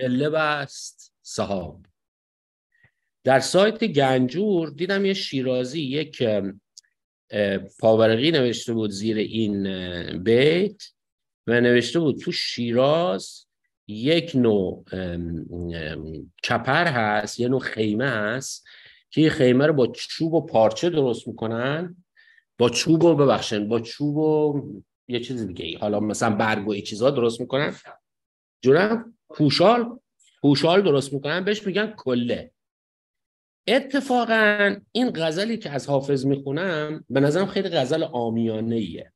کله بست صحاب. در سایت گنجور دیدم یه شیرازی یک پاورقی نوشته بود زیر این بیت و نوشته بود تو شیراز یک نوع کپر هست یه نوع خیمه هست که خیمه رو با چوب و پارچه درست می‌کنن. با چوب و ببخشن با چوب و یه چیز دیگه حالا مثلا برگ و چیزها درست می‌کنن. جونم پوشال پوشال درست می‌کنن بهش میگن کله. اتفاقا این غزلی که از حافظ می‌خونم به نظرم خیلی غزل آمیانه ایه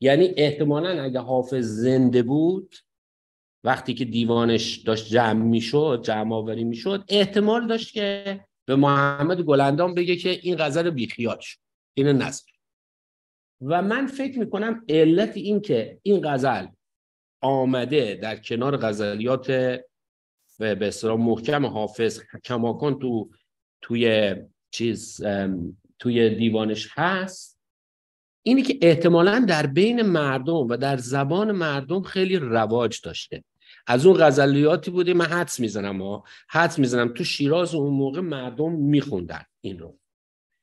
یعنی احتمالا اگه حافظ زنده بود وقتی که دیوانش داشت جمع می‌شد جمع آوری می‌شد احتمال داشت که به محمد گلندان بگه که این غزل بیخیال شد. این نظر. و من فکر می‌کنم علت این که این غزل آمده در کنار غزلیات به اصطلاح محکم حافظ کماکان تو توی چیز توی دیوانش هست اینی که احتمالا در بین مردم و در زبان مردم خیلی رواج داشته. از اون غزلیاتی بوده من حدس می‌زنم ها. حدس می‌زنم تو شیراز اون موقع مردم میخوندن این رو.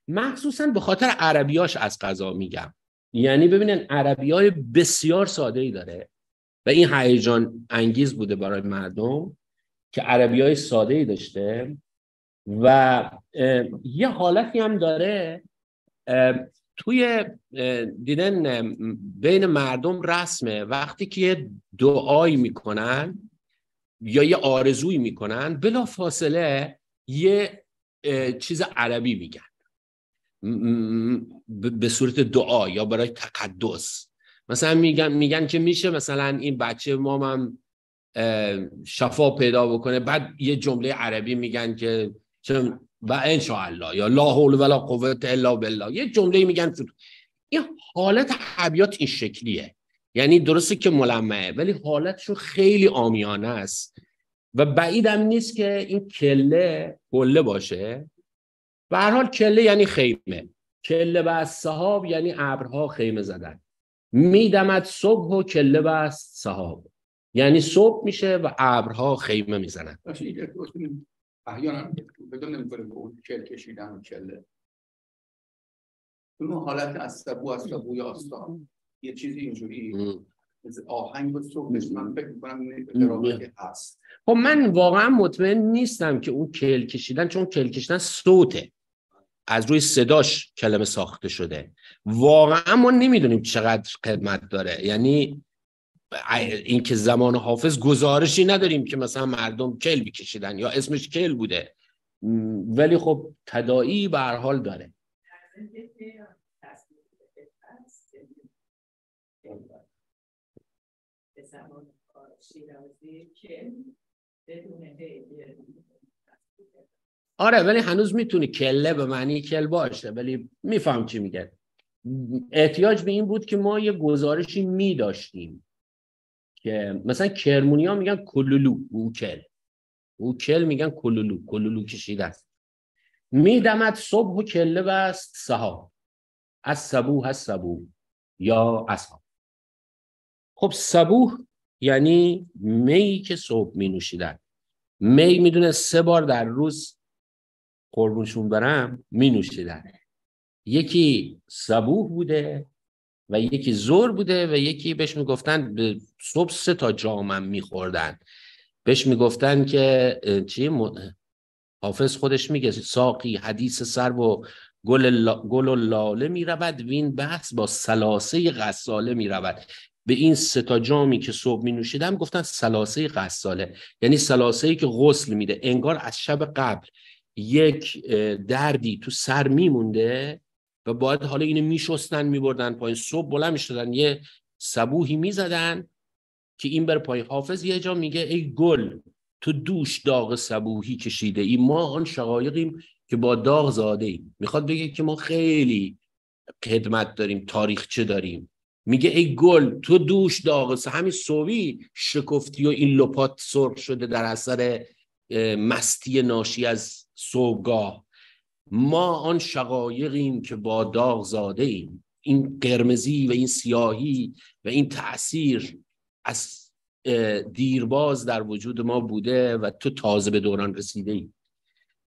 مخصوصا به خاطر عربیاش از قضا میگم. یعنی ببینن عربی های بسیار ساده ای داره. و این هیجان انگیز بوده برای مردم که عربی های ساده ای داشته و یه حالتی هم داره توی دیدن بین مردم رسمه. وقتی که یه دعایی می‌کنن یا یه آرزویی می‌کنن بلا فاصله یه چیز عربی میگن. به صورت دعا یا برای تقدس. مثلا میگن میگن که میشه مثلا این بچه ما هم شفا پیدا بکنه. بعد یه جمله عربی میگن که و الله یا لا حول ولا قوت الا بالله. یه جمله میگن این حالت حبیات این شکلیه. یعنی درسته که ملمعه ولی حالتشون خیلی آمیانه است. و بعیدم نیست که این کله کله باشه. به هر حال کله یعنی خیمه. کله بست صحاب یعنی ابرها خیمه زدن. میدمد صبح و کله بست صحاب یعنی صبح میشه و ابرها خیمه می‌زنن. احیانا بدون نمی‌کنه به اون کل کشیدن و کله. اون حالت از سبو از سبوی آستان. یه چیزی اینجوری آهنگ و صبحش من فکر می‌کنم هست. خب من واقعا مطمئن نیستم که اون کل کشیدن چون کل کشیدن صوته. از روی صداش کلمه ساخته شده. واقعا ما نمی‌دونیم چقدر خدمت داره. یعنی اینکه زمان حافظ گزارشی نداریم که مثلا مردم کل بکشیدن یا اسمش کل بوده. ولی خب تدائی به هر حال داره. آره ولی هنوز می‌تونی کله به معنی کل باشه ولی میفهم چی میگه. احتیاج به این بود که ما یه گزارشی میداشتیم که مثلا کرمونی ها میگن کلولو اوکل. اوکل میگن کلولو کلولو کشیده است. میدمد صبح و کله بست سها از صبوح از صبوح یا اصحاب. خب صبوح یعنی می که صبح می نوشیدن می می‌دونه سه بار در روز قربونشون برم می نوشیدن یکی صبوح بوده و یکی زور بوده و یکی بهش می‌گفتن به صبح سه تا جامم میخوردن. بهش می‌گفتن که چی؟ حافظ خودش میگه ساقی حدیث سر و گل, گل و لاله می‌رود وین بحث با سلاسه غساله می‌رود. به این سه تا جامی که صبح می نوشیدم گفتن سلاسه غساله. یعنی سلاسه ای که غسل میده. انگار از شب قبل. یک دردی تو سر میمونده و باید حالا اینو میشستن میبردن پایین. صبح بلند می‌شدن یه سبوهی می‌زدن که این بر پایین. حافظ یه جا میگه ای گل تو دوش داغ سبوهی کشیده ای. ما آن شقایقیم که با داغ زاده ایم. می‌خواد بگه که ما خیلی خدمت داریم تاریخچه داریم. میگه ای گل تو دوش داغ همین صوبی شکفتی و این لپات سرخ شده در اثر مستی ناشی از صبحگاه. ما آن شقایقیم که با داغ زاده ایم. این قرمزی و این سیاهی و این تاثیر از دیرباز در وجود ما بوده و تو تازه به دوران رسیده ای.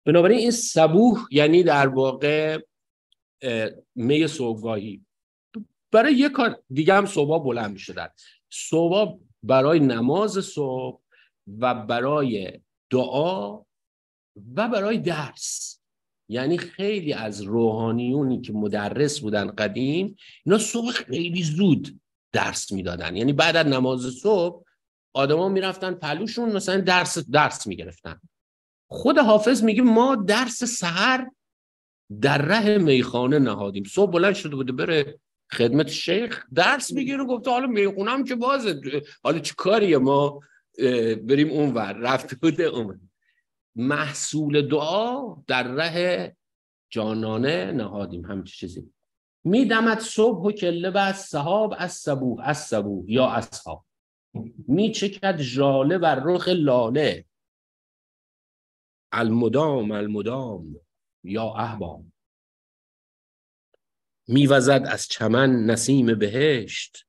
بنابراین این صبوح یعنی در واقع می صبحگاهی. برای یک کار دیگه هم صبح بلند می شدن. صبح برای نماز صبح و برای دعا و برای درس. یعنی خیلی از روحانیونی که مدرس بودن قدیم اینا صبح خیلی زود درس می‌دادن. یعنی بعد از نماز صبح آدما می‌رفتن پلوشون مثلا درس درس می‌گرفتن. خود حافظ میگه ما درس سحر در ره میخانه نهادیم. صبح بلند شده بوده بره خدمت شیخ درس می‌گیره گفته حالا می‌خونم که بازه. حالا چه کاریه ما؟ بریم اون ور رفته بوده اون محصول دعا در ره جانانه نهادیم همچه چیزی. میدمد صبح و کله بس صحاب از صبوح از صبوح یا اصحاب. میچکد ژاله بر رخ لاله. المدام المدام یا احباب. میوزد از چمن نسیم بهشت.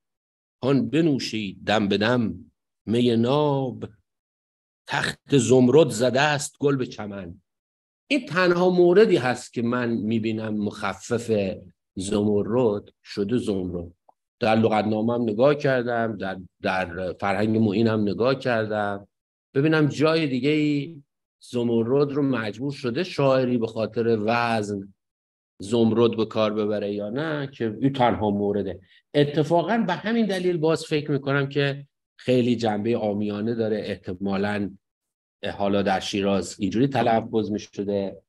آن بنوشید دم به دم می ناب تخت زمرد زده است گل به چمن. این تنها موردی هست که من می‌بینم مخفف زمرد شده زمرد. در لغتنامه هم نگاه کردم در, در فرهنگ معین نگاه کردم. ببینم جای دیگه زمرد رو مجبور شده شاعری به خاطر وزن زمرد به کار ببره یا نه که این تنها مورده. اتفاقا به همین دلیل باز فکر می‌کنم که خیلی جنبه آمیانه داره احتمالا حالا در شیراز اینجوری تلفظ می شده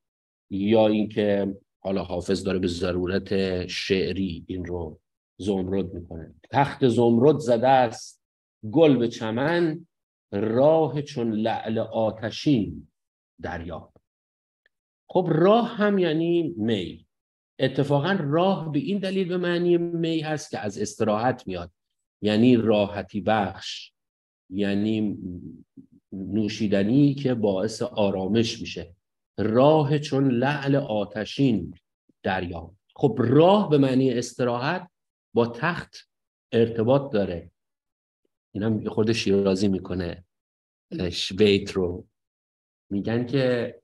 یا اینکه حالا حافظ داره به ضرورت شعری این رو زمرد می‌کنه. تخت زمرد زده است گل به چمن راه چون لعل آتشین دریا. خب راه هم یعنی می اتفاقا راه به این دلیل به معنی می هست که از استراحت میاد. یعنی راحتی بخش یعنی نوشیدنی که باعث آرامش میشه. راه چون لعل آتشین دریا. خب راه به معنی استراحت با تخت ارتباط داره. اینم یه خورده شیرازی می‌کنه. بیت رو. میگن که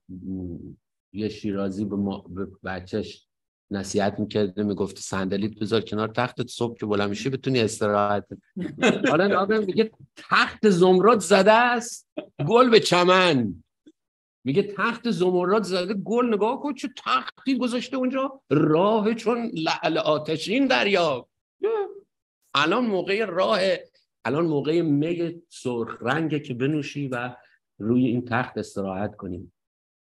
یه شیرازی به, ما به بچهش نصیحت می‌کرده می‌گفت صندلیت بذار کنار تختت صبح که بلند میشه بتونی استراحت حالا آدم میگه تخت زمرد زده است گل به چمن. میگه تخت زمرد زده گل نگاه کن چه تختی گذاشته اونجا. راه چون لعل آتشین دریا. الان موقع راه الان موقع می سرخ رنگه که بنوشی و روی این تخت استراحت کنیم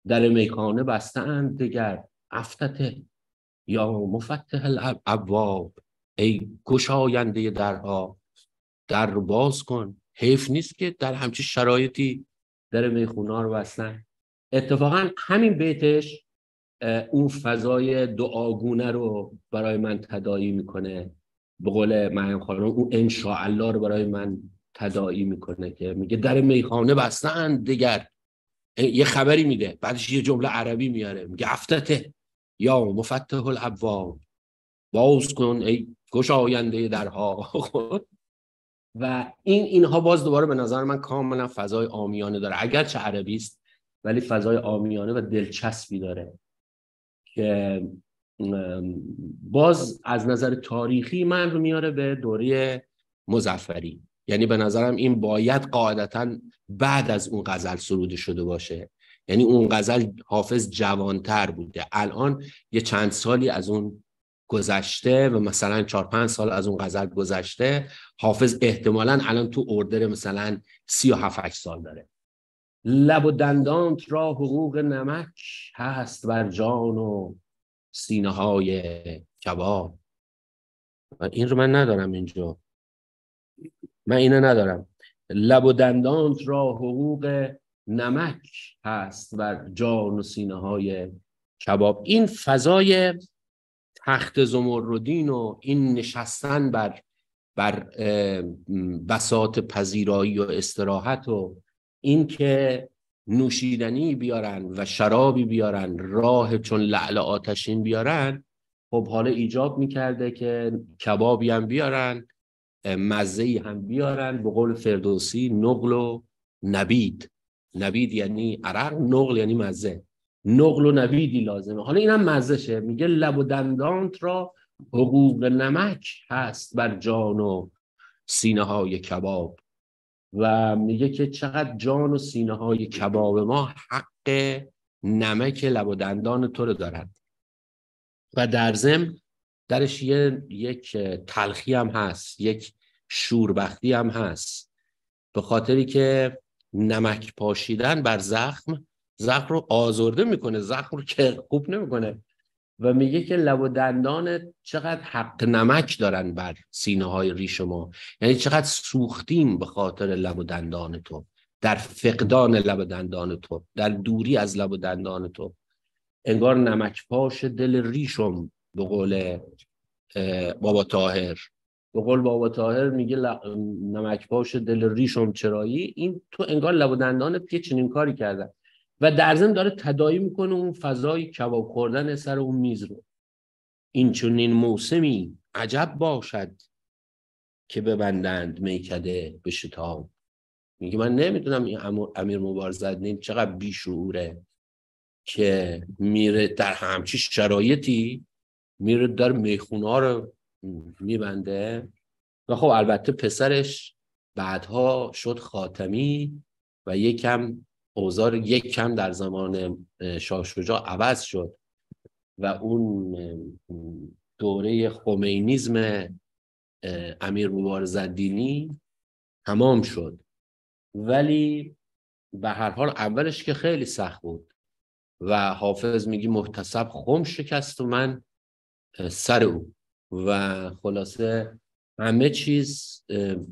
در میخانه بستند دگر. افتته. یا مفتح الابواب ای گشاینده درها در رو باز کن. حیف نیست که در همچی شرایطی در میخونا رو بستن اتفاقا همین بیتش اون فضای دعاگونه رو برای من تدایی می‌کنه. به قول مریم خانم اون انشاءالله رو برای من تدایی می‌کنه که میگه در میخانه بستن دیگر. یه خبری میده بعدش یه جمله عربی میاره. میگه افتته. یا مفتح الابواب. باز کن ای گشاینده درها. و این اینها باز دوباره به نظر من کاملا فضای آمیانه داره. اگرچه عربی است ولی فضای آمیانه و دلچسبی داره. که باز از نظر تاریخی من رو میاره به دوره مزفری یعنی به نظرم این باید قاعدتا بعد از اون غزل سروده شده باشه. یعنی اون غزل حافظ جوانتر بوده. الان یه چند سالی از اون گذشته و مثلا چهار پنج سال از اون غزل گذشته حافظ احتمالا الان تو اردر مثلا سی و هفت سال داره. لب و دندانت را حقوق نمک هست بر جان و سینه های کباب این رو من ندارم اینجا. من اینو ندارم. لب و دندانت را حقوق نمک هست بر جان و سینه های کباب. این فضای تخت زمردین و این نشستن بر بر بساط پذیرایی و استراحت و این که نوشیدنی بیارن و شرابی بیارن راه چون لعل آتشین بیارن خب حالا ایجاب می‌کرده که کبابی هم بیارن مزه هم بیارن به قول فردوسی نقل و نبید. نبید یعنی عرق نقل یعنی مزه. نقل و نبیدی لازمه. حالا اینم مزهشه. میگه لب و دندانت را حقوق نمک هست بر جان و سینه های کباب. و میگه که چقدر جان و سینه های کباب ما حق نمک لب و دندان تو رو دارد و در ضمن درش یه یک تلخی هم هست یک شوربختی هم هست. به خاطری که نمک پاشیدن بر زخم زخم رو آزرده می‌کنه زخم رو که خوب نمی‌کنه. و میگه که لب و دندان چقدر حق نمک دارن بر سینه های ریش ما. یعنی چقدر سوختیم به خاطر لب و دندان تو. در فقدان لب و دندان تو. در دوری از لب و دندان تو. انگار نمک پاش دل ریشم به قول بابا تاهر به قول بابا تاهر میگه نمک پاش دل ریشم چرایی. این تو انگار لب و دندانت یه چنین کاری کردن. و در ضمن داره تدایی می‌کنه اون فضای کباب خوردن سر اون میز رو. این چنین موسمی عجب باشد که ببندند میکده به شتاب. میگه من نمی‌دونم این امیر مبارزدین چقدر بیشعوره که میره در همچی شرایطی میره در می‌خونه رو میبنده. و خب البته پسرش بعدها شد خاتمی و یکم اوزار یک کم در زمان شاه شجاع عوض شد و اون دوره خمینیزم امیر مبارزالدینی تمام شد. ولی به هر حال اولش که خیلی سخت بود و حافظ میگی محتسب خم شکست و من سر او. و خلاصه همه چیز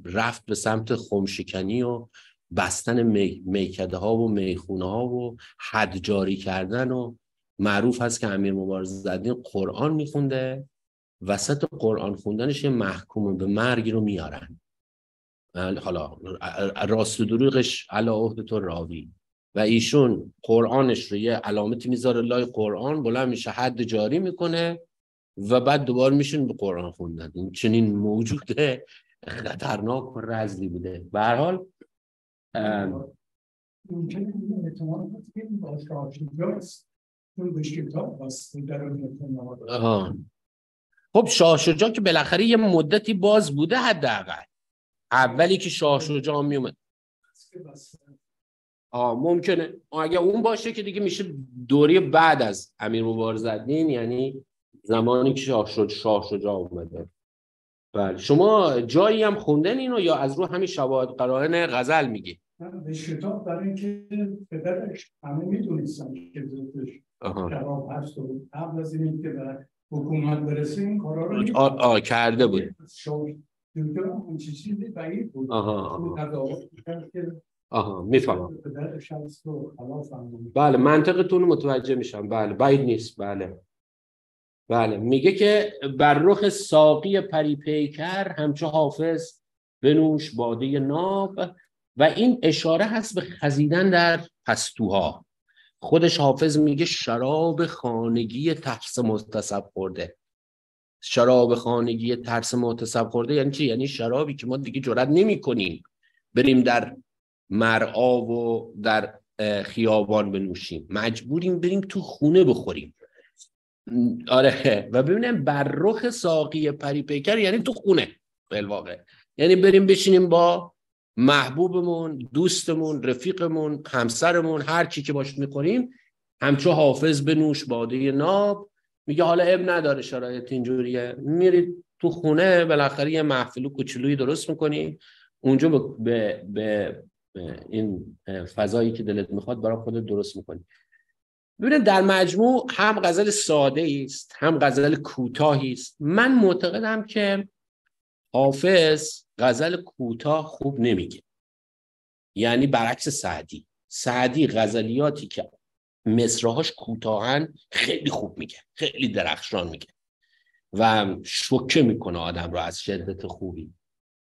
رفت به سمت خمشکنی و بستن می، میکده ها و می‌خونه ها و حد جاری کردن و معروف هست که امیر مبارز زدین قرآن میخونده وسط قرآن خوندنش یه محکوم به مرگ رو میارن. حالا راست و دروغش علا عهد تو راوی. و ایشون قرآنش رو یه علامتی می‌ذاره لای قرآن بلند میشه حد جاری می‌کنه. و بعد دوباره میشون به قرآن خوندن. این چنین موجود خطرناک و رزلی بوده. به هر حال خب شاه شجاع که بالاخره یه مدتی باز بوده حداقل. اولی که شاه شجاع میومد آه ممکنه. اگه اون باشه که دیگه میشه دوری بعد از امیر مبارزالدین یعنی زمانی که شاه شد شاه شجاع اومده. بله. شما جایی هم خوندن اینو یا از رو همین شواهد قرائن غزل میگی؟ به کتاب برای اینکه پدرش همه می‌دونستن که زوتش شراب هست و قبل از این که به حکومت برسه این کارا رو آه, آه کرده بود. اون چیزی بعید بود. آها آها. می‌فهمم. بله منطقتون متوجه میشم. بله بعید نیست. بله. بله میگه که بر رخ ساقی پری پیکر همچو حافظ بنوش باده ناب و این اشاره هست به خزیدن در پستوها. خودش حافظ میگه شراب خانگی ترس متصب خورده. شراب خانگی ترس متصب خورده یعنی چی؟ یعنی شرابی که ما دیگه جرد نمی کنیم بریم در مرعا و در خیابان بنوشیم. مجبوریم بریم تو خونه بخوریم. آره. و ببینیم بر رخ ساقی پری پیکر یعنی تو خونه بالواقع یعنی بریم بشینیم با محبوبمون دوستمون رفیقمون همسرمون هر چی که باش می‌کنیم همچو حافظ به نوش باده ناب. میگه حالا اب نداره شرایط اینجوریه. میرید تو خونه بالاخره یه محفل کوچولویی درست می‌کنی. اونجا به, به, این فضایی که دلت می‌خواد برای خودت درست می‌کنی. ببینید در مجموع هم غزل ساده است هم غزل کوتاهی است. من معتقدم که حافظ غزل کوتاه خوب نمیگه. یعنی برعکس سعدی. سعدی غزلیاتی که مصرهاش کوتاهن خیلی خوب میگه خیلی درخشان میگه و شوکه می‌کنه آدم رو از شدت خوبی.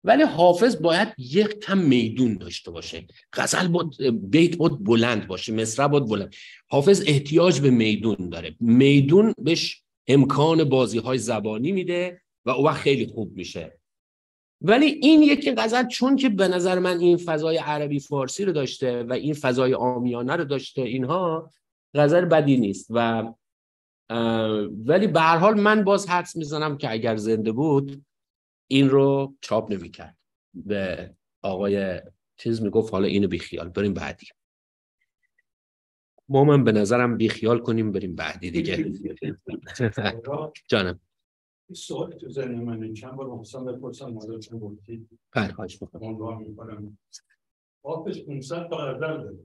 ولی حافظ باید یک کم میدون داشته باشه. غزل بود بیت بود بلند باشه مصرع بود بلند. حافظ احتیاج به میدون داره. میدون بهش امکان بازی های زبانی میده و او خیلی خوب میشه. ولی این یکی غزل چون که به نظر من این فضای عربی فارسی رو داشته و این فضای آمیانه رو داشته اینها غزل بدی نیست. و ولی به هر حال من باز حدس می‌زنم که اگر زنده بود این رو چاپ نمی‌کرد به آقای چیز می‌گفت حالا اینو بیخیال بریم بعدی. ما من به نظرم بیخیال کنیم بریم بعدی دیگه. جانم. سوال تو ذهن من چند بار محسن بپرسم مادرتون گفتید بله خواهش عنوان می‌کنم. آفش 500 تا غزل داره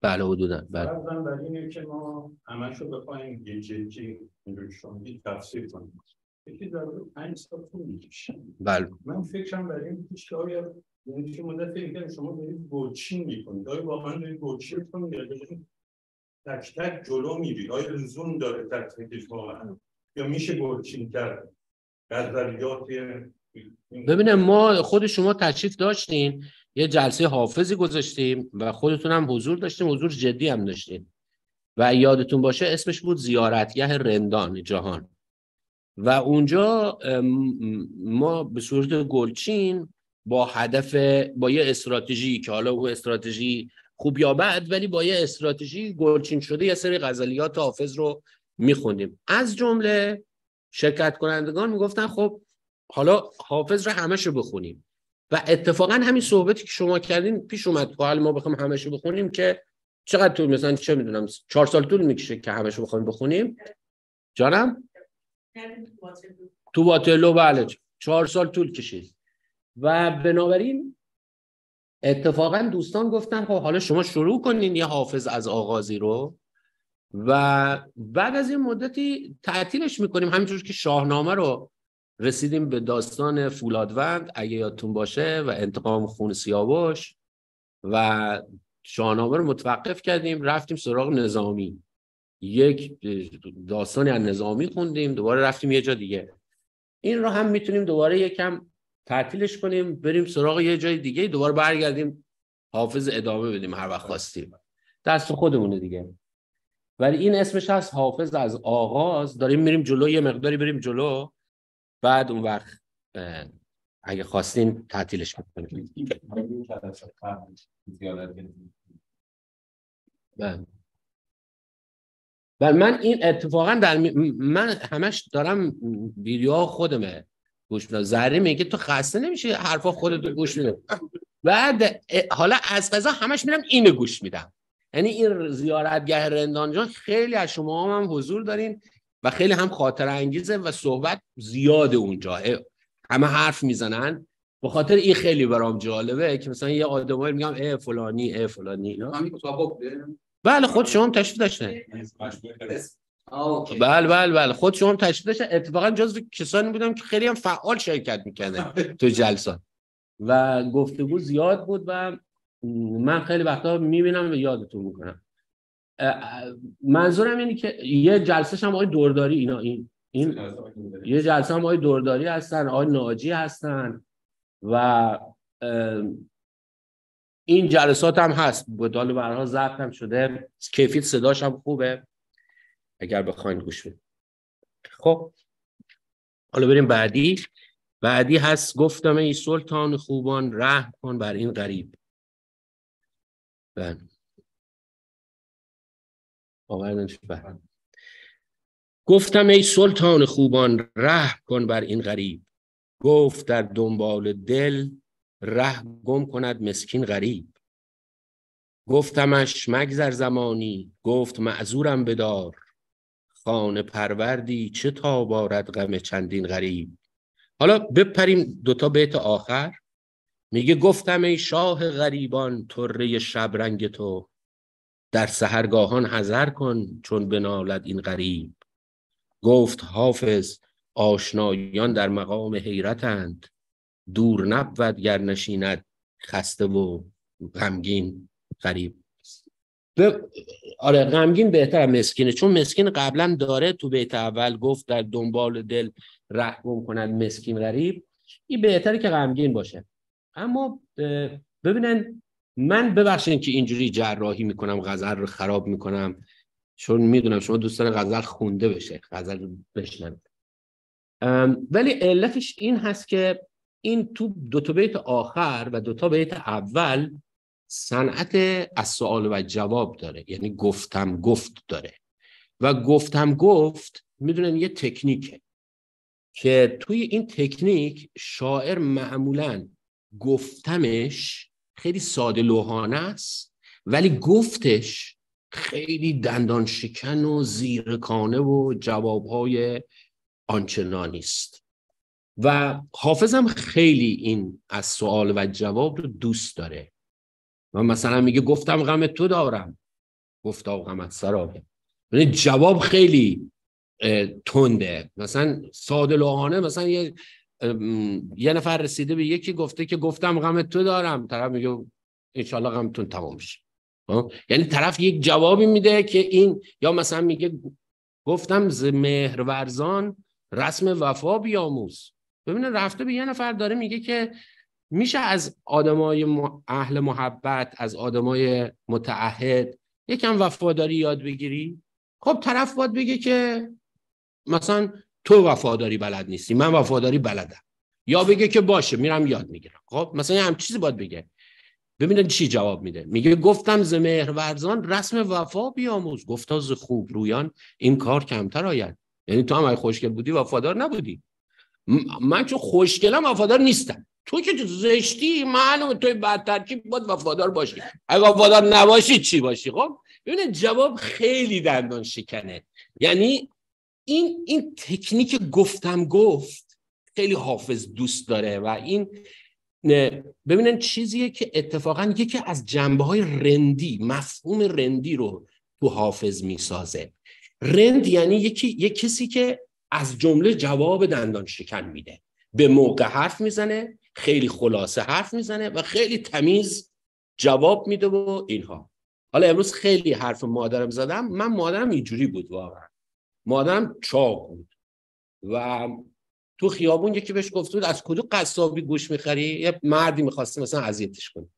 بله حدودا. بله. فرضاً بر اینه که ما همش رو بخوایم یه جلجی اینجوری شما تفسیر کنیم یکی در پنج سال طول می‌کشه. بله. من فکرم بر این پیش که آیا یعنی که مدت فکر شما دارید گلچین می‌کنید؟ آیا واقعا دارید گلچین می‌کنید یا دارید تک تک جلو میرید؟ آیا لزوم داره تک تکش واقعا؟ یا میشه گلچین کرد؟ غزلیات ببینم ما خود شما تشریف داشتین یه جلسه حافظی گذاشتیم و خودتون هم حضور داشتیم حضور جدی هم داشتیم و یادتون باشه اسمش بود زیارتگه رندان جهان. و اونجا ما به صورت گلچین با هدف با یه استراتژی که حالا او استراتژی خوب یا بد ولی با یه استراتژی گلچین شده یه سری غزلیات حافظ رو میخوندیم. از جمله شرکت کنندگان می‌گفتن خب حالا حافظ رو همش رو بخونیم. و اتفاقا همین صحبتی که شما کردین پیش اومد حال ما بخوام همش رو بخونیم که چقدر طول مثلا چه می‌دونم چهار سال طول می‌کشه که همش رو بخوایم بخونیم. جانم؟ تو واترلو بله. چهار سال طول کشید. و بنابراین اتفاقا دوستان گفتن خب حالا شما شروع کنین یه حافظ از آغازی رو. و بعد از این مدتی تعطیلش می‌کنیم. همینجور که شاهنامه رو رسیدیم به داستان فولادوند اگه یادتون باشه و انتقام خون سیاوش. و شاهنامه رو متوقف کردیم رفتیم سراغ نظامی. یک داستانی از نظامی خوندیم دوباره رفتیم یه جا دیگه. این رو هم می‌تونیم دوباره یکم تعطیلش کنیم بریم سراغ یه جای دیگه دوباره برگردیم حافظ ادامه بدیم هر وقت خواستیم. دست خودمونه دیگه. ولی این اسمش هست حافظ از آغاز. داریم میریم جلو یه مقداری بریم جلو. بعد اون وقت اگه خواستین تعطیلش می‌کنیم. و من این اتفاقا در من همش دارم ویدیوها خودمه گوش میدم. ذره میگه تو خسته نمیشه حرفا خودت گوش میدم بعد حالا از قضا همش میرم اینو گوش میدم. یعنی این زیارتگاه رندانجان خیلی از شما هم حضور دارین و خیلی هم خاطر انگیزه و صحبت زیاد اونجا. همه حرف می‌زنن. به خاطر این خیلی برام جالبه که مثلا یه آدمایی میگم ای فلانی ای فلانی. بله خود شما هم تشریف داشتن بله بله بله. خود شما هم تشریف داشتن اتفاقا جزو کسانی بودم که خیلی هم فعال شرکت می‌کنه تو جلسات. و گفتگو زیاد بود و من خیلی وقتا می‌بینم و یادتون می‌کنم. منظورم اینه که یه جلسه هم آقای دورداری اینا این این یه جلسه هم آقای دورداری هستن آقای ناجی هستن و این جلسات هم هست. بدال برها ضبط هم شده. کیفیت صداش هم خوبه. اگر بخواین گوش بدید خب. حالا بریم بعدی. بعدی هست گفتم ای سلطان خوبان رحم کن بر این غریب. بله. گفتم ای سلطان خوبان رحم کن بر این غریب. گفت در دنبال دل ره گم کند مسکین غریب. گفتمش مگذر زمانی گفت معذورم بدار. خانه پروردی چه تا بارد غم چندین غریب. حالا بپریم دوتا بیت آخر. میگه گفتم ای شاه غریبان طره شبرنگ تو. در سهرگاهان حذر کن چون بنالد این غریب. گفت حافظ آشنایان در مقام حیرتند. دور نبود گر نشیند خسته و غمگین غریب. آره غمگین بهتر مسکینه چون مسکین قبلا داره تو بیت اول گفت در دنبال دل رحم کند مسکین غریب. این بهتره که غمگین باشه. اما ببینن من ببخشید که اینجوری جراحی می‌کنم غزل رو خراب می‌کنم چون می‌دونم شما دوستان غزل خونده بشه غزل بشنوید. ولی علتش این هست که این تو دو تا بیت آخر و دو تا بیت اول صنعت از سوال و جواب داره. یعنی گفتم گفت داره. و گفتم گفت می‌دونن یه تکنیکه که توی این تکنیک شاعر معمولا گفتمش خیلی ساده لوحانه است ولی گفتش خیلی دندان شکن و زیرکانه و جوابهای آنچنانی است. و حافظم خیلی این از سوال و جواب رو دوست داره. و مثلا میگه گفتم غم تو دارم. گفتا غمت سرابه یعنی جواب خیلی تنده. مثلا ساده لوحانه مثلا یه یه نفر رسیده به یکی گفته که گفتم غم تو دارم. طرف میگه انشالله غمتون تمام شه خب؟ یعنی طرف یک جوابی میده که این یا مثلا میگه گفتم ز مهرورزان رسم وفا بیاموز. ببینه رفته به یه نفر داره میگه که میشه از آدمای اهل محبت از آدمای متعهد یکم وفاداری یاد بگیری؟ خب طرف باید بگه که مثلا تو وفاداری بلد نیستی من وفاداری بلدم. یا بگه که باشه میرم یاد می‌گیرم. خب مثلا هم چیزی باید بگه. ببینید چی جواب میده. میگه گفتم ز ورزان رسم وفا بیاموز. گفتا ز خوب رویان این کار کمتر آید. یعنی تو هم خوشگل بودی وفادار نبودی. من چون خوشگلم وفادار نیستم. تو که تو زشتی معلومه توی بد ترکیب باید وفادار باشی. اگه وفادار نباشی چی باشی؟ خب ببینید جواب خیلی دندان شکنه. یعنی این این تکنیک گفتم گفت خیلی حافظ دوست داره و این ببینن چیزیه که اتفاقا یکی از جنبه های رندی مفهوم رندی رو تو حافظ می‌سازه. رند یعنی یکی یک کسی که از جمله جواب دندان شکن میده. به موقع حرف می‌زنه خیلی خلاصه حرف می‌زنه و خیلی تمیز جواب میده و اینها. حالا امروز خیلی حرف مادرم زدم. من مادرم اینجوری بود واقعا. مادرم چاق بود. و تو خیابون یکی بهش گفته بود از کدوم قصابی گوش می‌خری؟ یه مردی می‌خواسته مثلا اذیتش کنه.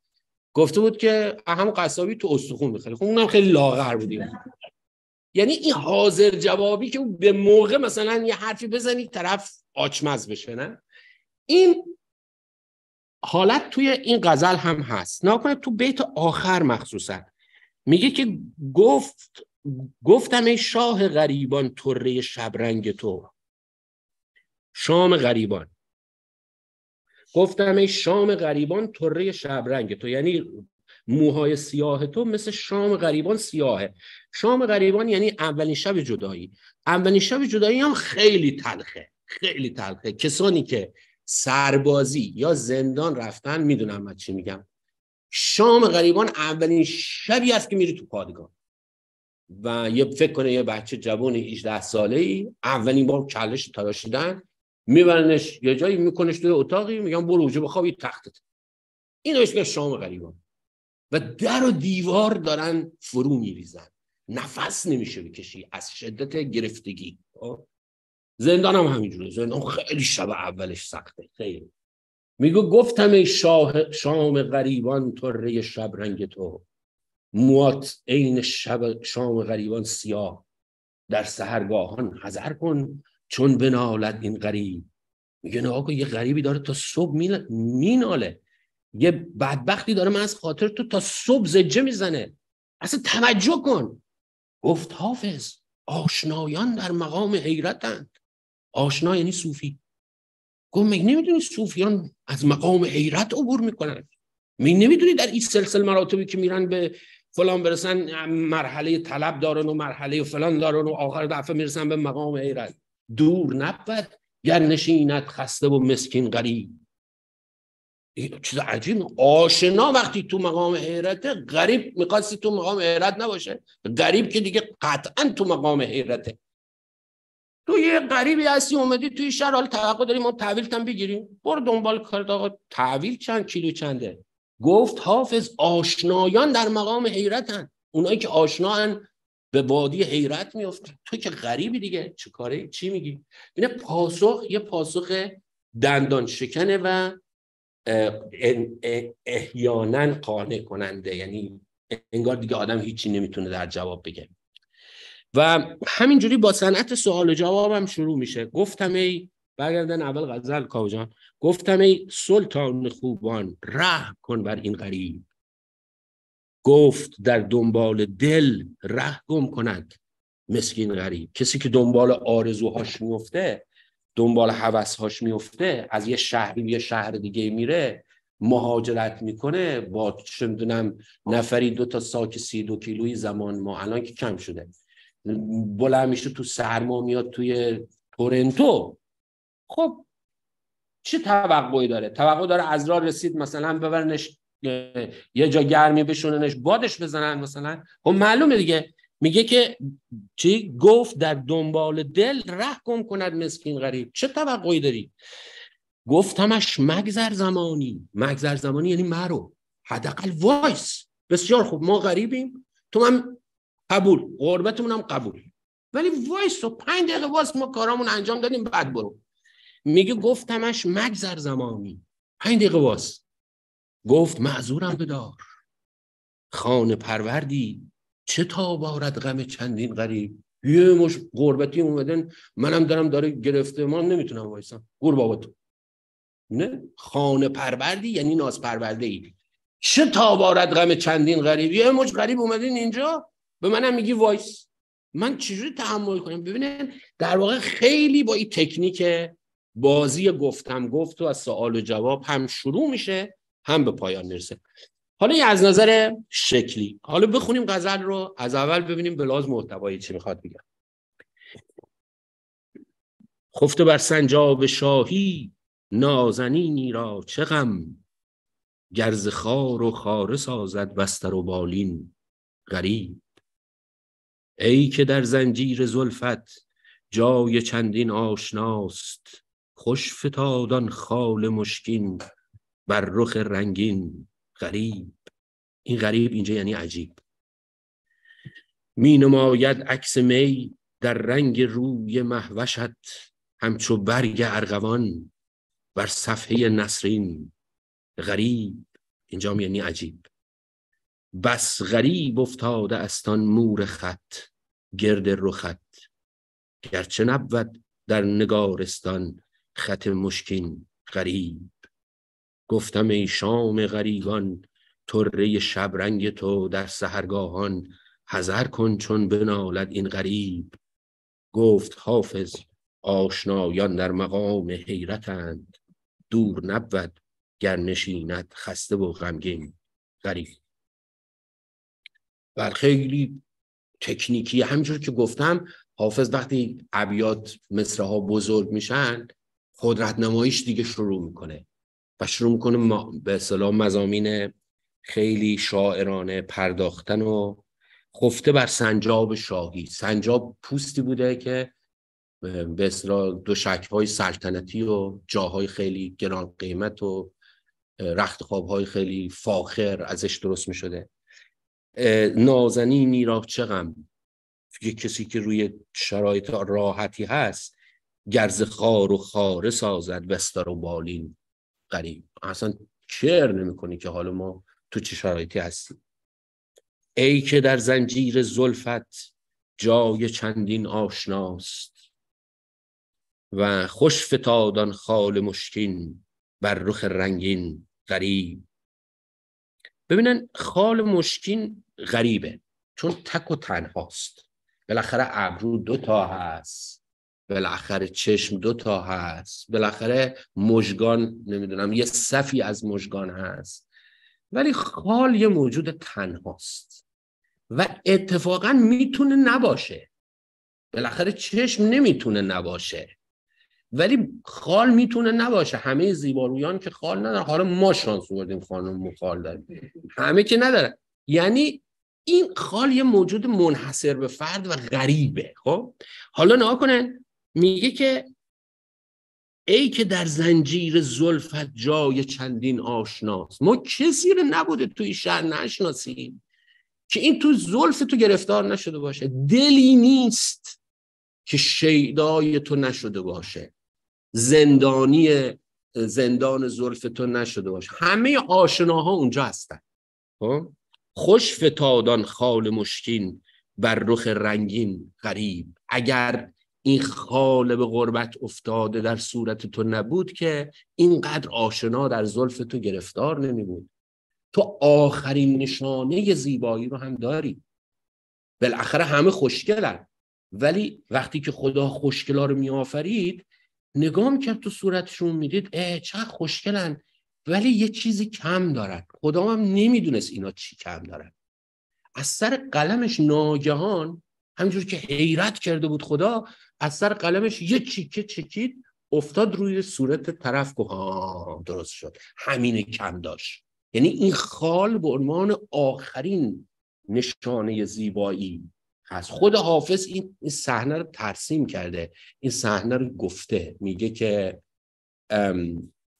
گفته بود که هم قصابی تو استخون می‌خری. خب اونم خیلی لاغر بودی یعنی این حاضر جوابی که به موقع مثلا یه حرفی بزنی طرف آچمز بشه نه؟ این حالت توی این غزل هم هست. نکنه تو بیت آخر مخصوصا. میگه که گفت گفتم ای شاه غریبان طره شبرنگ تو. شام غریبان. گفتم ای شام غریبان طره شبرنگ تو. یعنی موهای سیاه تو مثل شام غریبان سیاهه. شام غریبان یعنی اولین شب جدایی. اولین شب جدایی هم خیلی تلخه. خیلی تلخه. کسانی که سربازی یا زندان رفتن می‌دونم من چی میگم. شام غریبان اولین شبی است که میری تو پادگاه. و یه فکر کنه یه بچه جوان 18 ساله ای اولین بار کلش تراشیدن میبرنش یه جایی میکنش توی اتاقی میگم برو اوجه بخوابی تختت. این به شام غریبان. و در و دیوار دارن فرو میریزن. نفس نمیشه بکشی از شدت گرفتگی. خب؟ زندان هم همینجوره. زندان خیلی شب اولش سخته. خیلی. میگو گفتم ای شاه شام غریبان طره شب رنگ تو. موات عین شب شام غریبان سیاه. در سهرگاهان حذر کن چون بنالد این غریب. میگه نه آقا یه غریبی داره تا صبح میناله. یه بدبختی داره من از خاطر تو تا صبح زجه می‌زنه. اصلا توجه کن. گفت حافظ آشنایان در مقام حیرتند. آشنا یعنی صوفی. گفت میگه نمی‌دونی صوفیان از مقام حیرت عبور می‌کنن؟ می نمی‌دونی در این سلسل مراتبی که میرن به فلان برسن مرحله طلب دارن و مرحله فلان دارن و آخر دفعه می‌رسن به مقام حیرت؟ دور نبود. گر نشینت خسته و مسکین غریب. چیز عجیب آشنا وقتی تو مقام حیرته غریب می‌خواستی تو مقام حیرت نباشه. غریب که دیگه قطعا تو مقام حیرته. تو یه غریبی هستی اومدی توی شهر حال توقع داریم ما تحویل تن بگیریم. برو دنبال کار آقا. تحویل چند؟ کیلو چنده؟ گفت حافظ آشنایان در مقام حیرتن. اونایی که آشنان به وادی حیرت میفتن تو که غریبی دیگه. چه کاره؟ چی میگی؟ اینه پاسخ یه پاسخ دندان شکنه و احیانا قانع کننده. یعنی انگار دیگه آدم هیچی نمی‌تونه در جواب بگه. و همینجوری با صنعت سوال و جوابم شروع میشه. گفتم ای برگردن اول غزل کاوجان گفتم ای سلطان خوبان ره کن بر این غریب. گفت در دنبال دل ره گم کند مسکین غریب. کسی که دنبال آرزوهاش میفته دنبال حوثهاش میفته از یه شهری یه شهر دیگه میره مهاجرت می‌کنه با چه می‌دونم نفری دو تا ساک سی دو کیلویی زمان ما الان که کم شده. بلند میشه تو سرما میاد توی تورنتو. خب چه توقعی داره؟ توقع داره از راه رسید مثلا ببرنش یه جا گرمی بشوننش بادش بزنن مثلا؟ خب معلومه دیگه. میگه که چی؟ گفت در دنبال دل ره گم کند مسکین غریب. چه توقعی داری؟ گفتمش مگذر زمانی. مگذر زمانی یعنی مرو. حداقل وایس. بسیار خوب. ما غریبیم. تو من قبول. غربتمون هم قبول. ولی وایس و پنج دقیقه واس ما کارامون انجام دادیم بعد برو. میگه گفتمش مگذر زمانی. پنج دقیقه واس گفت معذورم بدار. خانه پروردی چه تاب آرد غم چندین غریب؟ یه مشت غربتی اومدن منم دارم داره گرفته ما نمی‌تونم وایسم. گور بابا تو. نه؟ خانه پروردی یعنی ناز پرورده ای چه تاب آرد غم چندین غریب؟ یه مشت غریب اومدین اینجا؟ به منم میگی وایس. من چجوری تحمل کنم؟ ببینن در واقع خیلی با این تکنیک بازی گفتم گفت و از سوال و جواب هم شروع میشه هم به پایان می‌رسه. حالا از نظر شکلی. حالا بخونیم غزل رو از اول ببینیم به لحاظ محتوایی چی می‌خواد بگم خفته بر سنجاب شاهی نازنینی را چه غم؟ گرز خار و خاره سازد بستر و بالین غریب. ای که در زنجیر زلفت جای چندین آشناست خوش فتادان خال مشکین بر رخ رنگین. غریب. این غریب اینجا یعنی عجیب. می نماید عکس می در رنگ روی محوشت همچو برگ ارغوان بر صفحه نسرین. غریب. اینجا یعنی عجیب. بس غریب افتاده استان مور خط گرد رخت. گرچه نبود در نگارستان خط مشکین غریب. گفتم ای شام غریبان طره شبرنگ تو در سهرگاهان حذر کن چون بنالد این غریب. گفت حافظ آشنایان در مقام حیرتند. دور نبود گر نشیند خسته و غمگین غریب. و خیلی تکنیکی همینجور که گفتم حافظ وقتی ابیات مصرها بزرگ میشن قدرت نماییش دیگه شروع می‌کنه. و شروع می‌کنه به اصطلاح مزامین خیلی شاعرانه پرداختن و خفته بر سنجاب شاهی. سنجاب پوستی بوده که به اصطلاح دو های سلطنتی و جاهای خیلی گران قیمت و رخت های خیلی فاخر ازش درست می شده نازنینی را چه غم؟ کسی که روی شرایط راحتی هست گرز خار و خاره سازد وستر و بالین. قریب. اصلا چر نمی‌کنی که حالا ما تو چه شرایطی هستیم. ای که در زنجیر زلفت جای چندین آشناست و خوش فتادان خال مشکین بر رخ رنگین غریب. ببینن خال مشکین غریبه چون تک و تنهاست. بالاخره ابرو دو تا هست. بالاخره چشم دو تا هست. بالاخره مژگان نمی‌دونم یه صفی از مژگان هست. ولی خال یه موجود تنهاست. و اتفاقا می‌تونه نباشه. بالاخره چشم نمی‌تونه نباشه. ولی خال می‌تونه نباشه. همه زیبارویان که خال نداره حالا ما شانس بردیم خانم خال داریم همه که نداره یعنی این خال یه موجود منحصر به فرد و غریبه. خب؟ حالا نها کنن میگه که ای که در زنجیر زلفت جای چندین آشناست. ما کسی رو نبوده توی شهر نشناسیم که این تو زلف تو گرفتار نشده باشه. دلی نیست که شیدای تو نشده باشه. زندانی زندان زلف تو نشده باشه. همه آشناها اونجا هستن. خب؟ خوش فتادان خال مشکین بر رخ رنگین غریب. اگر این خال به غربت افتاده در صورت تو نبود که اینقدر آشنا در زلف تو گرفتار نمی بود تو آخرین نشانه زیبایی رو هم داری. بالاخره همه خوشگلن. ولی وقتی که خدا خوشگلا رو می آفرید نگاه می‌کرد تو صورتشون می‌دید اه چقدر خوشگلن. ولی یه چیزی کم دارن. خدا هم نمی‌دونست اینا چی کم دارن. از سر قلمش ناگهان همینجور که حیرت کرده بود خدا از سر قلمش یه چیکه چکید افتاد روی صورت طرف که درست شد. همین کم داشت. یعنی این خال به عنوان آخرین نشانه زیبایی هست. خود حافظ این صحنه رو ترسیم کرده. این صحنه رو گفته. میگه که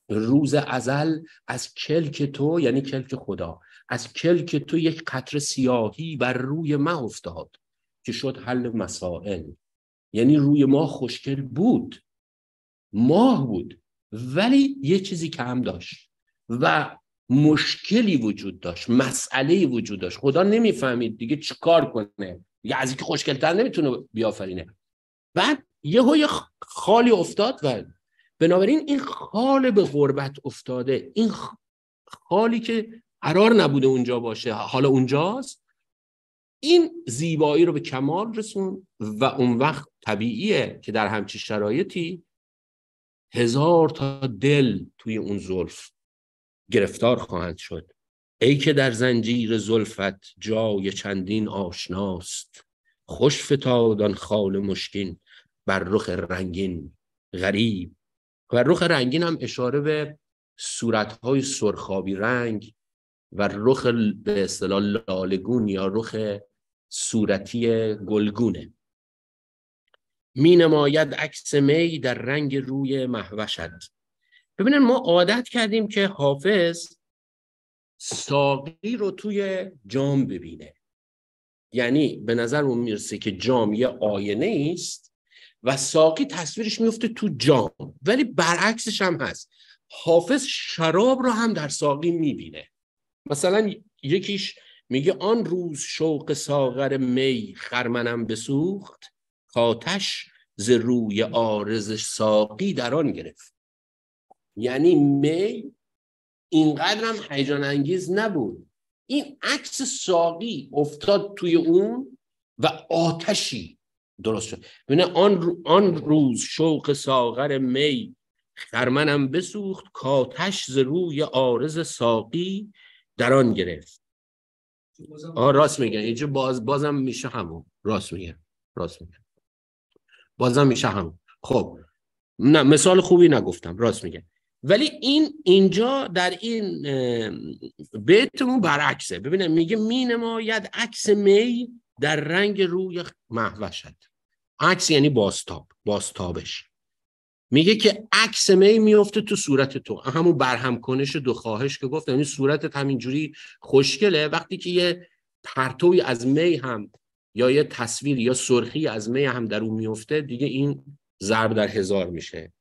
روز ازل از کلک تو یعنی کلک خدا از کلک تو یک قطر سیاهی بر روی ما افتاد که شد حل مسائل. یعنی روی ما خوشگل بود. ماه بود. ولی یه چیزی کم داشت و مشکلی وجود داشت. مسئله وجود داشت. خدا نمی‌فهمید دیگه چیکار کنه. دیگه از اینکه خوشگلتر نمی‌تونه بیافرینه. بعد یه خالی افتاد و بنابراین این خال به غربت افتاده. این خالی که قرار نبوده اونجا باشه. حالا اونجاست. این زیبایی رو به کمال رسون و اون وقت طبیعیه که در همچی شرایطی هزار تا دل توی اون زلف گرفتار خواهند شد. ای که در زنجیر زلفت جای چندین آشناست. خوش فتادان خال مشکین بر رخ رنگین غریب. و رخ رنگین هم اشاره به صورتهای سرخابی رنگ و رخ به اصطلاح لالگون یا رخ صورتی گلگونه. می نماید عکس می در رنگ روی محوشد ببینن ما عادت کردیم که حافظ ساقی رو توی جام ببینه. یعنی به نظر اون می‌رسه که جام یه آینه است و ساقی تصویرش میفته تو جام. ولی برعکسش هم هست. حافظ شراب رو هم در ساقی می‌بینه. مثلا یکیش میگه آن روز شوق ساغر می خرمنم بسوخت. کاتش ز روی آرز ساقی در آن گرفت. یعنی می اینقدر هم هیجان انگیز نبود. این عکس ساقی افتاد توی اون و آتشی درست شد. ببینه آن, آن روز شوق ساغر می خرمنم بسوخت کاتش ز روی آرز ساقی در آن گرفت. آه راست میگن اینجا باز بازم میشه همون. راست میگن راست میگن بازم میشه همون. خب نه مثال خوبی نگفتم راست میگن ولی این اینجا در این بیتمون برعکسه. ببینم میگه می نماید عکس می در رنگ روی محوشد عکس یعنی باستاب باستابش. میگه که عکس می میفته تو صورت تو. همون برهم کنش دو خواهش که گفتم. یعنی صورتت همینجوری خوشگله. وقتی که یه پرتوی از می هم یا یه تصویر یا سرخی از می هم در اون میفته دیگه این ضرب در هزار میشه.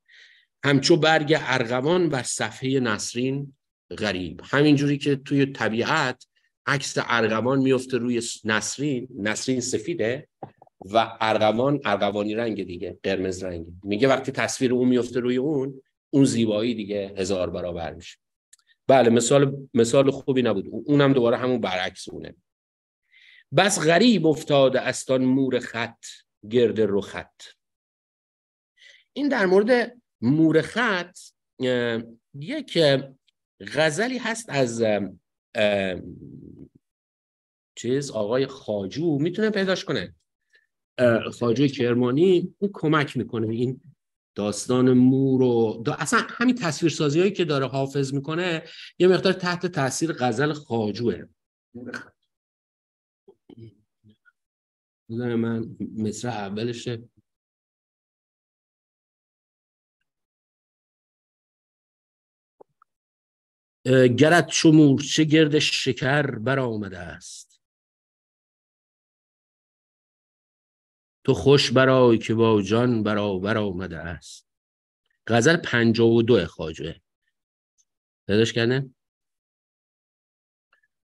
همچو برگ ارغوان بر صفحه نسرین غریب. همینجوری که توی طبیعت عکس ارغوان میفته روی نسرین نسرین سفیده و ارغوان ارغوانی رنگ دیگه قرمز رنگ. میگه وقتی تصویر اون میفته روی اون اون زیبایی دیگه هزار برابر میشه. بله مثال مثال خوبی نبود. اونم دوباره همون برعکس اونه. بس غریب افتاده استان مور خط گرد رو خط. این در مورد مور خط یک غزلی هست از چیز آقای خاجو می‌تونه پیداش کنه. خاجو کرمانی اون کمک می‌کنه این داستان مور و اصلا همین تصویرسازی هایی که داره حافظ می‌کنه یه مقدار تحت تاثیر غزل خاجوه من مصر اولشه. گرت چو چه گرد شکر برآمده است. تو خوش برای که با جان برابر آمده است. غزل پنجا و دو خاجه پیداش کرده؟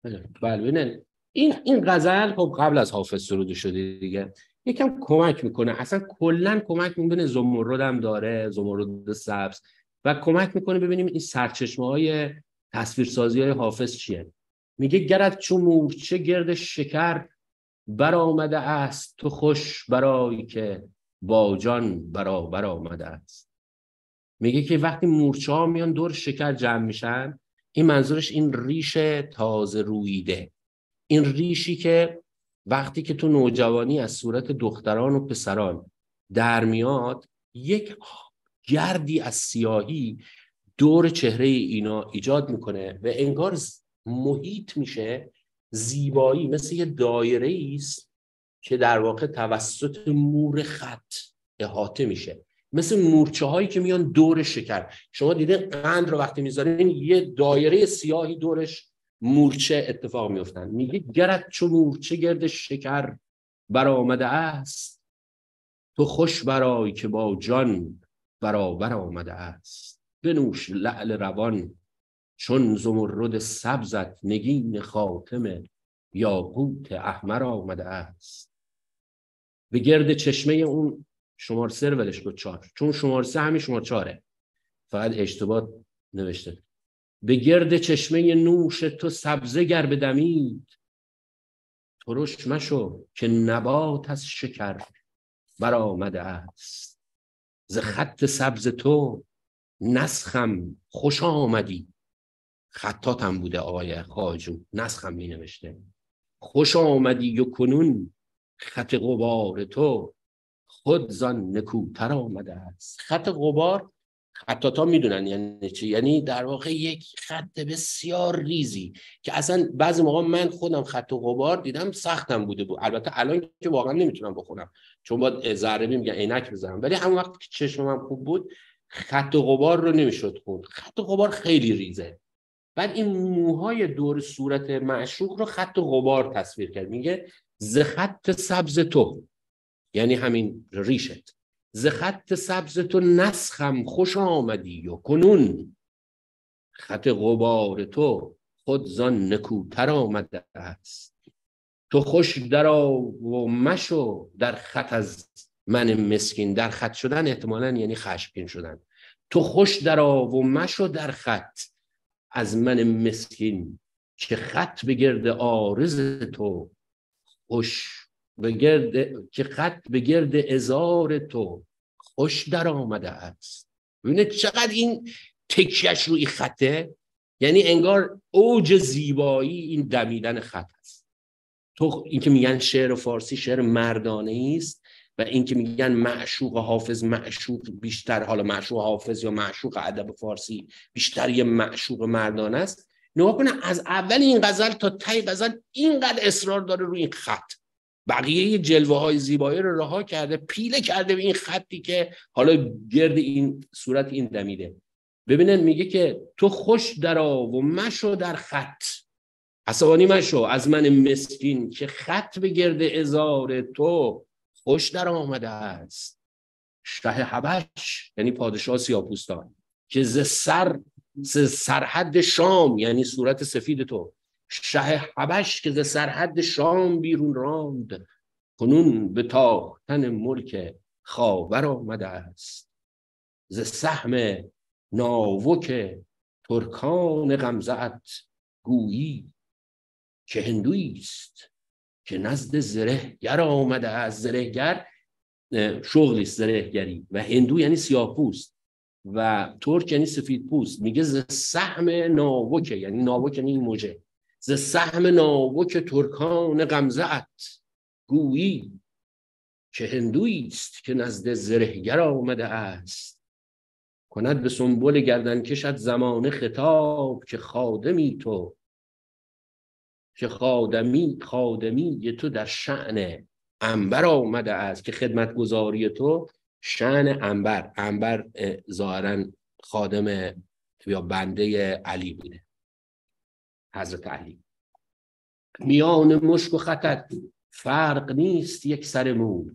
بله ببینید این این غزل خب قبل از حافظ سروده شده دیگه. یکم کمک می‌کنه. اصلا کلا کمک می‌کنه. زمرد هم داره. زمرد سبز. و کمک می‌کنه ببینیم این سرچشمه های تصویرسازی های حافظ چیه. میگه گرد چون مورچه گرد شکر برآمده است. تو خوش برای که با جان برابر آمده است. میگه که وقتی مورچه ها میان دور شکر جمع میشن این منظورش این ریش تازه رویده این ریشی که وقتی که تو نوجوانی از صورت دختران و پسران در میاد یک گردی از سیاهی دور چهره اینا ایجاد می‌کنه و انگار محیط میشه زیبایی مثل یه دایره است که در واقع توسط مور خط احاطه میشه. مثل مورچه هایی که میان دور شکر. شما دیدین قند رو وقتی می‌ذارین یه دایره سیاهی دورش مورچه اتفاق میفتن میگه گرد چو مورچه گرد شکر برآمده است تو خوش برای که با جان برابر آمده است. بنوش لعل روان چون زمرد سبزت نگین خاتمه یا قوت احمر آمده است. به گرد چشمه اون شمار سه رو ولش چهار. چون شمار سه همین شمار چهاره فقط اشتباه نوشته. به گرد چشمه نوش تو سبزه گر بدمید. ترش مشو که نبات از شکر برآمده است. ز خط سبز تو نسخم خوش آمدی. خطاتم بوده آقای خواجو نسخم می نوشته خوش آمدی و کنون خط غبار تو. خود زان نکوتر آمده است. خط غبار خطاتا می‌دونن یعنی چی. یعنی در واقع یک خط بسیار ریزی که اصلا بعضی موقع من خودم خط و غبار دیدم سختم بوده. بود البته الان که واقعا نمی‌تونم بخونم. چون باید ذره میگن عینک بزنم. ولی همون وقت که چشمم خوب بود خط و غبار رو نمی‌شد خون. خط و غبار خیلی ریزه. بعد این موهای دور صورت معشوق رو خط و غبار تصویر کرد. میگه ز خط سبز تو یعنی همین ریشت. ز خط سبز تو نسخم خوش آمدی و کنون. خط غبار تو خود زان نکوتر آمده است. تو خوش درا و مشو در خط از من مسکین. در خط شدن احتمالا یعنی خشمگین شدن. تو خوش درا و مشو در خط از من مسکین. که خط به گرد آرز تو خوش به گرد که خط به گرد ازار تو خوش در آمده است. ببینید چقدر این تکیش روی خطه؟ یعنی انگار اوج زیبایی این دمیدن خط است. تو اینکه میگن شعر فارسی شعر مردانه است و اینکه میگن معشوق حافظ معشوق بیشتر حالا معشوق حافظ یا معشوق ادب فارسی بیشتر یه معشوق مردانه است. نگاه کنه از اول این غزل تا تای غزل اینقدر اصرار داره روی این خط. بقیه جلوه های زیبایی رو رها کرده پیله کرده به این خطی که حالا گرد این صورت این دمیده. ببینن میگه که تو خوش درا و مشو در خط. عصبانی مشو از من مسکین که خط به گرد ازار تو خوش در آمده است. شه حبش یعنی پادشاه سیاپوستان که ز سر سرحد شام یعنی صورت سفید تو شه حبش که ز سرحد شام بیرون راند. کنون به تاختن ملک خاور آمده است. ز سهم ناوک ترکان غمزت گویی که هندویی است که نزد زرهگر آمده است. زرهگر شغلی زرهگری و هندو یعنی سیاپوست و ترک یعنی سفید پوست میگه ز سهم ناوک یعنی ناوک یعنی این موجه. ز سهم ناوک ترکان غمزت گویی که هندویی است که نزد زرهگر آمده است. کند به سنبل گردن کشد زمان خطاب که خادمی تو که خادمی خادمی تو در شعن انبر آمده است. که خدمتگذاری تو شعن انبر انبر ظاهرا خادم یا بنده علی بوده. حضرت علی. میان مشک و خطت فرق نیست یک سر مو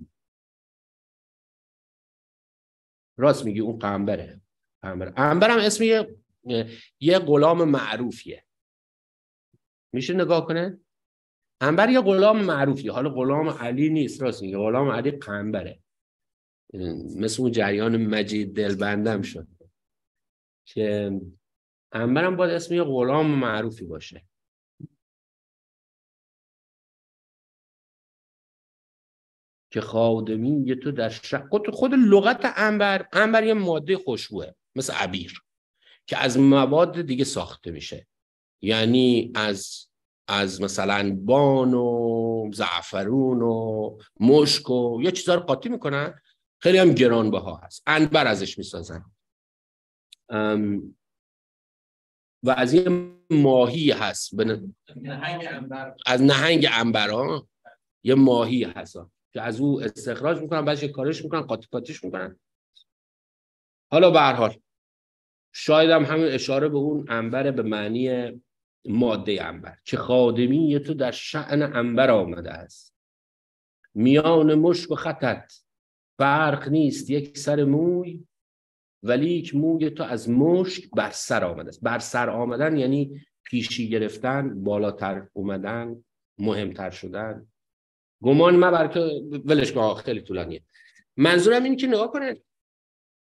راست میگی اون قنبره قنبر انبر هم اسم یه, یه غلام معروفیه. میشه نگاه کنه؟ انبر یه غلام معروفی حالا غلام علی نیست. راست میگه. غلام علی قنبره مثل اون جریان مجید دلبندم شد. که انبرم باید اسم یه غلام معروفی باشه. که خادمی تو در شق خود لغت انبر انبر یه ماده خوشبوه مثل عبیر که از مواد دیگه ساخته میشه. یعنی از از مثلا بان و زعفرون و مشک و یه چیزا رو قاطی می‌کنن. خیلی هم گرانبها هست. انبر ازش می‌سازن. و از یه ماهی هست از نهنگ انبر ها یه ماهی هست. که از او استخراج می‌کنن بعدش کارش می‌کنن قاطی قاطیش می‌کنن. حالا به هر حال شاید هم همین اشاره به اون انبر به معنی ماده انبر که خادمی تو در شعن انبر آمده است. میان مشک و خطت فرق نیست. یک سر موی ولی موی تو از مشک بر سر آمده است. بر سر آمدن یعنی پیشی گرفتن بالاتر اومدن مهمتر شدن. گمان مبر که ولش کن خیلی طولانیه. منظورم این که نگاه کنید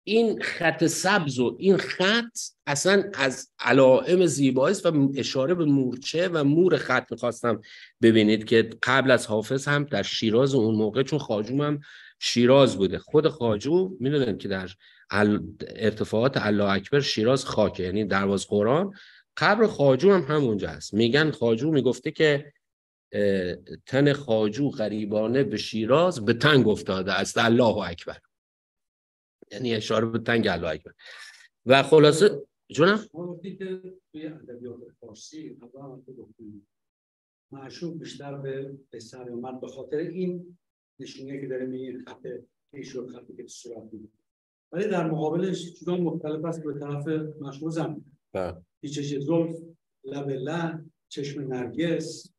این خط سبز و این خط اصلا از علائم زیبایی و اشاره به مورچه و مور خط می‌خواستم ببینید که قبل از حافظ هم در شیراز اون موقع چون خاجوم هم شیراز بوده. خود خاجو می‌دونن که در ارتفاعات الله اکبر شیراز خاکه یعنی درواز قرآن. قبر خاجو هم همونجا هست. میگن خاجو می‌گفته که تن خاجو غریبانه به شیراز به تنگ افتاده است. الله اکبر. یعنی اشاره به تنگ الله اکبر. و خلاصه جونم؟ معشوق بیشتر به سر اومد. به خاطر این نشونه که داره میگه خط پیش و خطی که صورت میده ولی در مقابلش چیزان مختلف است به طرف مشروع زن پیچش زلف لب لن چشم نرگس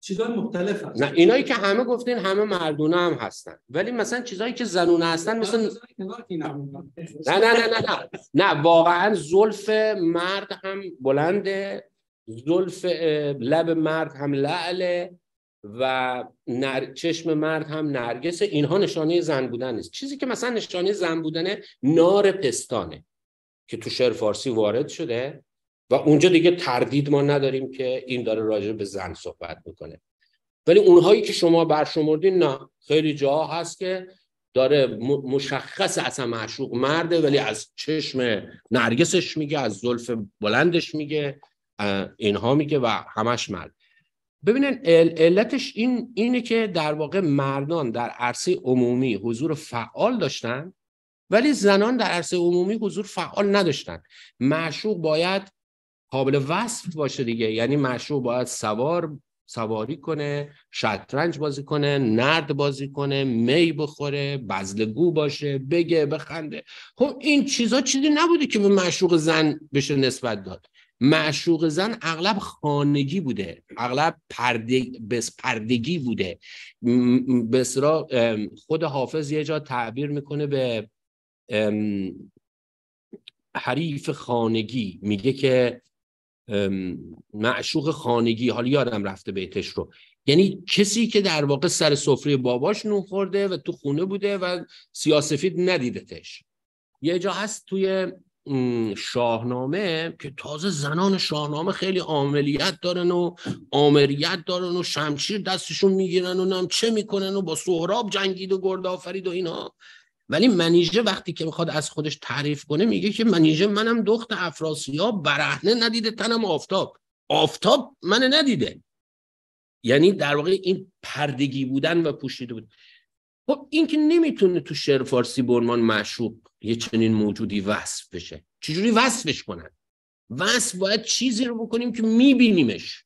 چیزای مختلف هست. نه اینایی که همه گفتین همه مردونه هم هستن. ولی مثلا چیزایی که زنونه هستن مثل نه نه نه نه نه نه. واقعا زلف مرد هم بلنده زلف لب مرد هم لعله و نر... چشم مرد هم نرگس اینها نشانه زن بودن نیست. چیزی که مثلا نشانه زن بودنه نار پستانه که تو شعر فارسی وارد شده و اونجا دیگه تردید ما نداریم که این داره راجع به زن صحبت می‌کنه. ولی اونهایی که شما برشمردین نه. خیلی جا هست که داره مشخص اصلا معشوق مرده ولی از چشم نرگسش میگه از زلف بلندش میگه اینها میگه و همش مرد. ببینن علتش این اینه که در واقع مردان در عرصه عمومی حضور فعال داشتن ولی زنان در عرصه عمومی حضور فعال نداشتن. معشوق باید قابل وصف باشه دیگه. یعنی معشوق باید سوار سواری کنه شطرنج بازی کنه نرد بازی کنه می بخوره بزلگو باشه بگه بخنده. خب این چیزا چیزی نبوده که به معشوق زن بشه نسبت داد. معشوق زن اغلب خانگی بوده اغلب بس پردگی بوده. بسرا خود حافظ یه جا تعبیر می‌کنه به حریف خانگی. میگه که معشوق خانگی حالا یادم رفته بیتش رو. یعنی کسی که در واقع سر سفره باباش نون خورده و تو خونه بوده و سیاسفید ندیدتش. یه جا هست توی شاهنامه که تازه زنان شاهنامه خیلی عاملیت دارن و آمریت دارن و شمشیر دستشون می‌گیرن و نم چه می‌کنن و با سهراب جنگید و گرد آفرید و اینها ولی منیژه وقتی که می‌خواد از خودش تعریف کنه میگه که منیژه منم دخت افراسیاب برهنه ندیده تنم آفتاب. آفتاب من ندیده. یعنی در واقع این پردگی بودن و پوشیده بود. خب این که نمی‌تونه تو شعر فارسی برمان معشوق یه چنین موجودی وصف بشه. چجوری وصفش کنن؟ وصف باید چیزی رو بکنیم که میبینیمش.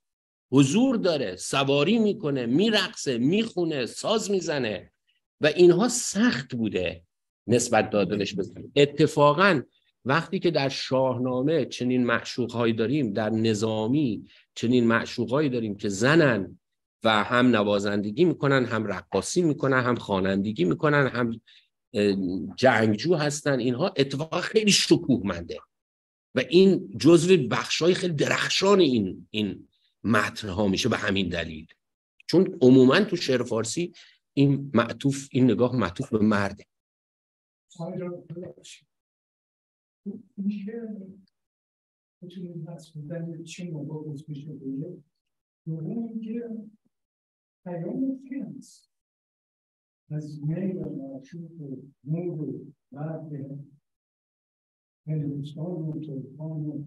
حضور داره سواری می‌کنه میرقصه می‌خونه ساز می‌زنه و اینها سخت بوده نسبت دادنش بزنیم. اتفاقا وقتی که در شاهنامه چنین معشوقهایی داریم در نظامی چنین معشوقهایی داریم که زنن و هم نوازندگی می‌کنن هم رقاصی می‌کنن هم خوانندگی می‌کنن هم جنگجو هستن. اینها اتفاقا خیلی شکوهمنده. و این جزو بخشای خیلی درخشان این این متن ها میشه به همین دلیل. چون عموما تو شعر فارسی این معطوف این نگاه معطوف به مرده. چی موقع پیام از میل و معشوق و نور و مرد هندوستان و ترکان و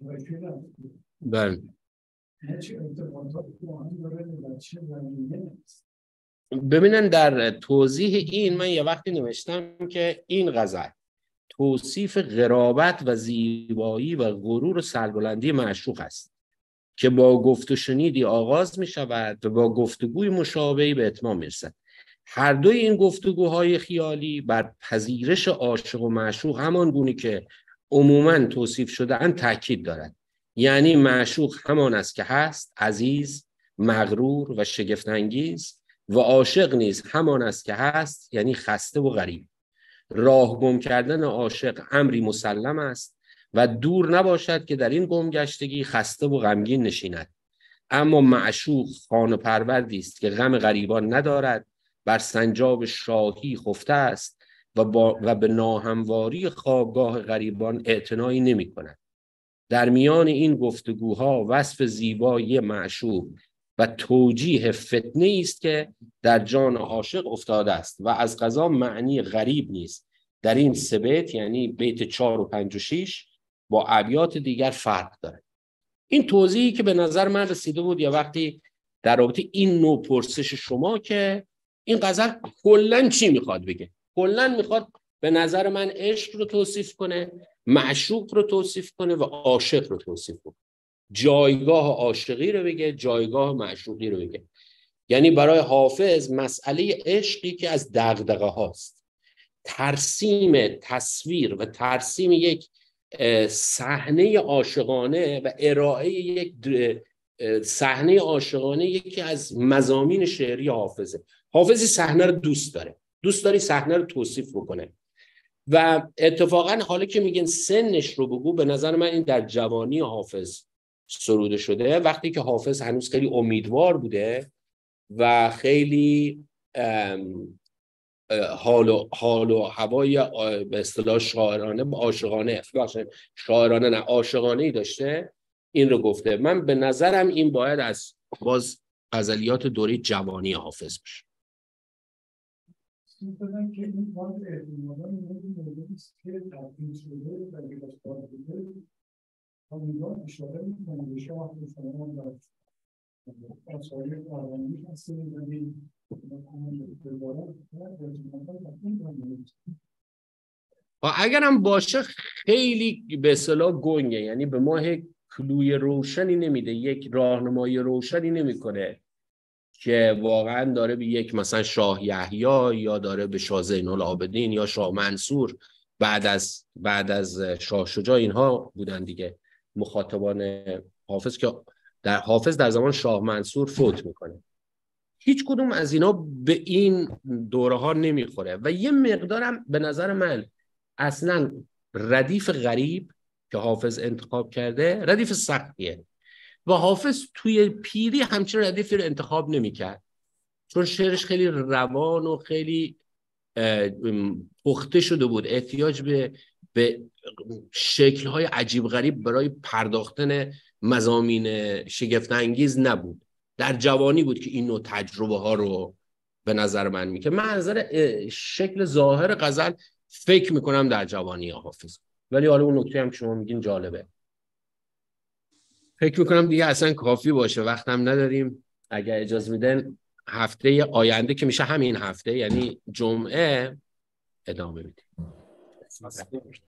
وکیل بله ببینن در توضیح این من یه وقتی نوشتم که این غزل توصیف غرابت و زیبایی و غرور و سربلندی معشوق است. که با گفت و شنیدی آغاز می شود و با گفتگوی مشابهی به اتمام می هر دوی این گفتگوهای خیالی بر پذیرش عاشق و معشوق همان گونه که عموما توصیف شده اند تاکید دارد. یعنی معشوق همان است که هست عزیز مغرور و شگفتانگیز و عاشق نیز همان است که هست یعنی خسته و غریب. راه گم کردن عاشق امری مسلم است. و دور نباشد که در این گمگشتگی خسته و غمگین نشیند اما معشوق خانه پروردی است که غم غریبان ندارد بر سنجاب شاهی خفته است و, و به ناهمواری خوابگاه غریبان اعتنایی نمی کند. در میان این گفتگوها وصف زیبایی معشوق و توجیه فتنه است که در جان عاشق افتاده است و از قضا معنی غریب نیست در این سه یعنی بیت چار و پنج و شیش با ابیات دیگر فرق داره. این توضیحی که به نظر من رسیده بود یا وقتی در رابطه این نوع پرسش شما که این غزل کلا چی می‌خواد بگه؟ کلا می‌خواد به نظر من عشق رو توصیف کنه معشوق رو توصیف کنه و عاشق رو توصیف کنه. جایگاه عاشقی رو بگه جایگاه معشوقی رو بگه. یعنی برای حافظ مسئله عشقی که از دغدغه هاست ترسیم تصویر و ترسیم یک صحنه عاشقانه و ارائه یک صحنه عاشقانه یکی از مزامین شعری حافظه. حافظی صحنه رو دوست داره. دوست داری صحنه رو توصیف بکنه. و اتفاقا حالا که میگن سنش رو بگو به نظر من این در جوانی حافظ سروده شده. وقتی که حافظ هنوز خیلی امیدوار بوده و خیلی حال و, حال و هوای به اصطلاح شاعرانه عاشقانه شاعرانه نه عاشقانه ای داشته این رو گفته. من به نظرم این باید از باز غزلیات دوره جوانی حافظ بشه. اشاره اگرم باشه خیلی به اصطلاح گنگه. یعنی به ما کلوی روشنی نمیده. یک راهنمایی روشنی نمی‌کنه که واقعا داره به یک مثلا شاه یحیی یا داره به شاه زین العابدین یا شاه منصور بعد از بعد از شاه شجاع اینها بودن دیگه. مخاطبان حافظ که در حافظ در زمان شاه منصور فوت می‌کنه. هیچ کدوم از اینا به این دوره ها نمی‌خوره. و یه مقدارم به نظر من اصلا ردیف غریب که حافظ انتخاب کرده ردیف سختیه. و حافظ توی پیری همچین ردیفی رو انتخاب نمی‌کرد. چون شعرش خیلی روان و خیلی پخته شده بود. احتیاج به به شکلهای عجیب غریب برای پرداختن مزامین شگفت انگیز نبود. در جوانی بود که این نوع تجربه ها رو به نظر من می‌کنه من نظر شکل ظاهر غزل فکر می‌کنم در جوانی حافظ. ولی حالا اون نکته هم که شما میگین جالبه. فکر می‌کنم دیگه اصلا کافی باشه. وقتم نداریم. اگر اجازه میدن هفته آینده که میشه همین هفته یعنی جمعه ادامه میدیم